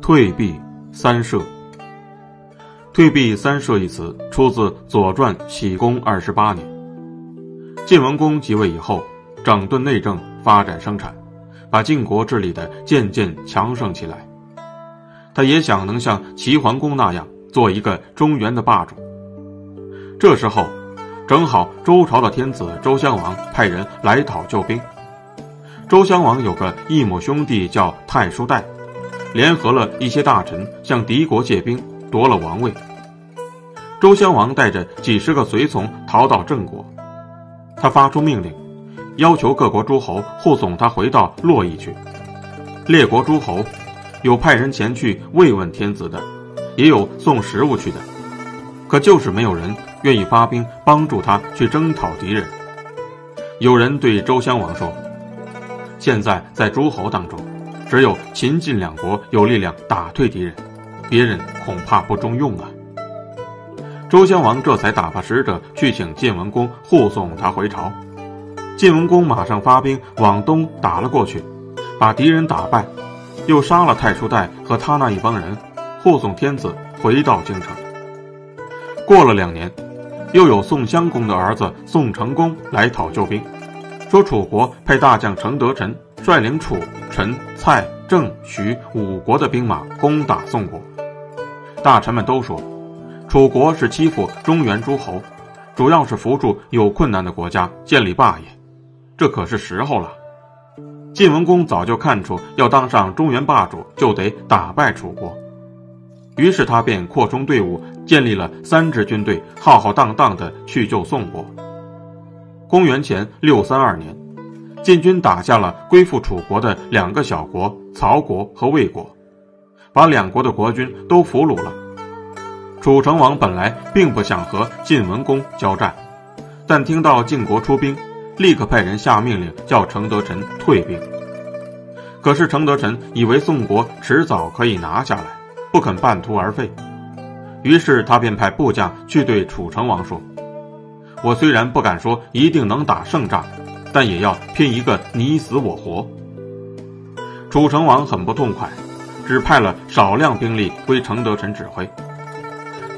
退避三舍。退避三舍一词出自《左传》启公二十八年。晋文公即位以后，整顿内政，发展生产，把晋国治理的渐渐强盛起来。他也想能像齐桓公那样，做一个中原的霸主。这时候，正好周朝的天子周襄王派人来讨救兵。周襄王有个异母兄弟叫太叔代，联合了一些大臣向敌国借兵，夺了王位。周襄王带着几十个随从逃到郑国，他发出命令，要求各国诸侯护送他回到洛邑去。列国诸侯有派人前去慰问天子的，也有送食物去的，可就是没有人。愿意发兵帮助他去征讨敌人。有人对周襄王说：“现在在诸侯当中，只有秦晋两国有力量打退敌人，别人恐怕不中用啊。”周襄王这才打发使者去请晋文公护送他回朝。晋文公马上发兵往东打了过去，把敌人打败，又杀了太叔代和他那一帮人，护送天子回到京城。过了两年。又有宋襄公的儿子宋成公来讨救兵，说楚国派大将程德臣率领楚、陈、蔡、郑、徐五国的兵马攻打宋国。大臣们都说，楚国是欺负中原诸侯，主要是扶助有困难的国家建立霸业，这可是时候了。晋文公早就看出，要当上中原霸主，就得打败楚国。于是他便扩充队伍，建立了三支军队，浩浩荡荡地去救宋国。公元前六三二年，晋军打下了归附楚国的两个小国曹国和魏国，把两国的国君都俘虏了。楚成王本来并不想和晋文公交战，但听到晋国出兵，立刻派人下命令叫程德臣退兵。可是程德臣以为宋国迟早可以拿下来。不肯半途而废，于是他便派部将去对楚成王说：“我虽然不敢说一定能打胜仗，但也要拼一个你死我活。”楚成王很不痛快，只派了少量兵力归程德臣指挥。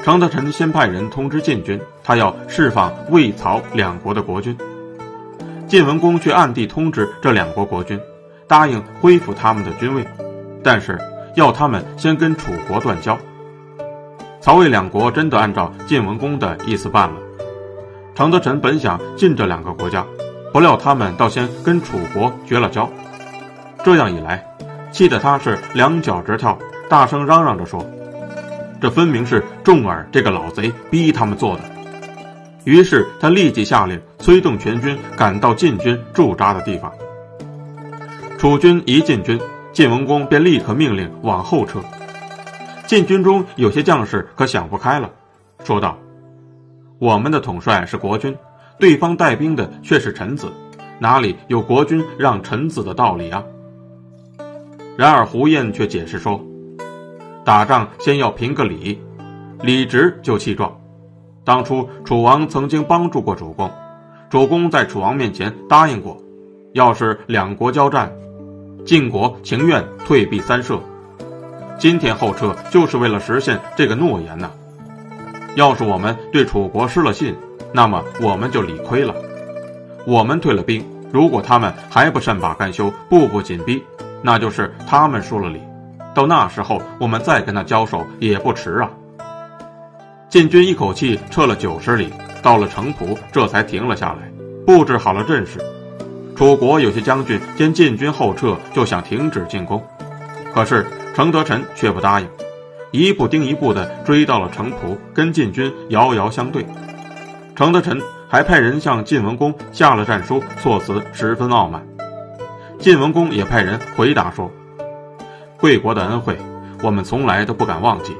程德臣先派人通知晋军，他要释放魏、曹两国的国君。晋文公却暗地通知这两国国君，答应恢复他们的军位，但是。要他们先跟楚国断交。曹魏两国真的按照晋文公的意思办了。程德臣本想进这两个国家，不料他们倒先跟楚国绝了交。这样一来，气得他是两脚直跳，大声嚷嚷着说：“这分明是重耳这个老贼逼他们做的。”于是他立即下令催动全军赶到晋军驻扎的地方。楚军一进军。晋文公便立刻命令往后撤，晋军中有些将士可想不开了，说道：“我们的统帅是国君，对方带兵的却是臣子，哪里有国君让臣子的道理啊？”然而胡彦却解释说：“打仗先要评个理，理直就气壮。当初楚王曾经帮助过主公，主公在楚王面前答应过，要是两国交战。”晋国情愿退避三舍，今天后撤就是为了实现这个诺言呐。要是我们对楚国失了信，那么我们就理亏了。我们退了兵，如果他们还不善罢甘休，步步紧逼，那就是他们输了理。到那时候，我们再跟他交手也不迟啊。晋军一口气撤了九十里，到了城濮，这才停了下来，布置好了阵势。楚国有些将军见晋军后撤，就想停止进攻，可是程德臣却不答应，一步盯一步地追到了城濮，跟晋军遥遥相对。程德臣还派人向晋文公下了战书，措辞十分傲慢。晋文公也派人回答说：“贵国的恩惠，我们从来都不敢忘记，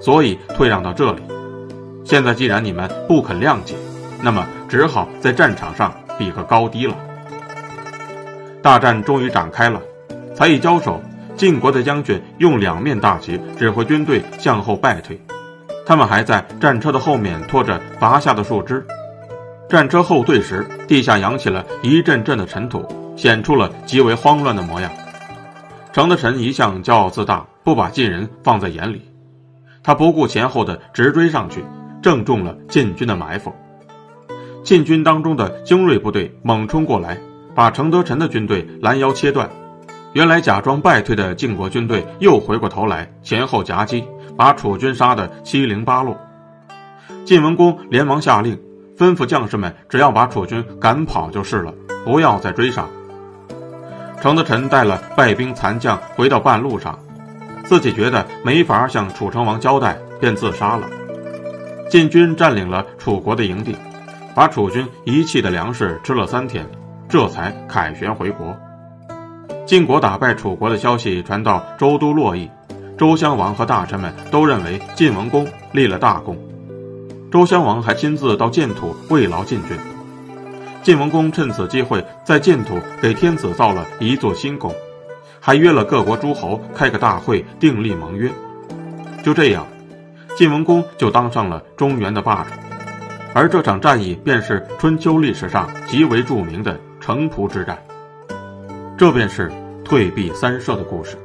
所以退让到这里。现在既然你们不肯谅解，那么只好在战场上比个高低了。”大战终于展开了，才一交手，晋国的将军用两面大旗指挥军队向后败退，他们还在战车的后面拖着拔下的树枝。战车后退时，地下扬起了一阵阵的尘土，显出了极为慌乱的模样。程德臣一向骄傲自大，不把晋人放在眼里，他不顾前后的直追上去，正中了晋军的埋伏。晋军当中的精锐部队猛冲过来，把程德臣的军队拦腰切断。原来假装败退的晋国军队又回过头来，前后夹击，把楚军杀得七零八落。晋文公连忙下令，吩咐将士们只要把楚军赶跑就是了，不要再追杀。程德臣带了败兵残将回到半路上，自己觉得没法向楚成王交代，便自杀了。晋军占领了楚国的营地，把楚军遗弃的粮食吃了三天，这才凯旋回国。晋国打败楚国的消息传到周都洛邑，周襄王和大臣们都认为晋文公立了大功。周襄王还亲自到建土慰劳晋军。晋文公趁此机会在建土给天子造了一座新宫，还约了各国诸侯开个大会订立盟约。就这样，晋文公就当上了中原的霸主。而这场战役便是春秋历史上极为著名的城濮之战。这便是退避三舍的故事。